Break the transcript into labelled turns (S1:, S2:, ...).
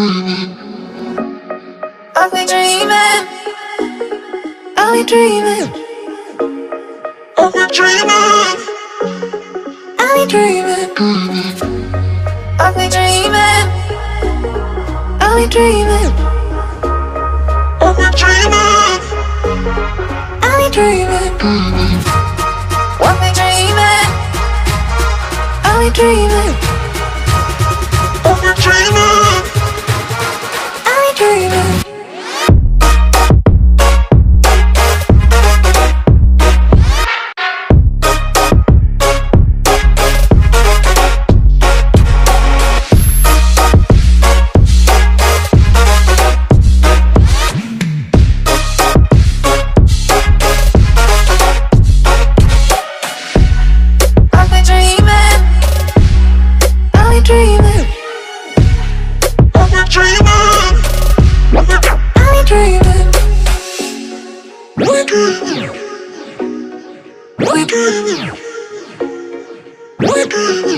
S1: I'll be dreaming. I'll be dreaming.
S2: I'll be dreaming.
S1: I'll be dreaming. I'll be dreaming. I'll be dreaming.
S2: Wiggle.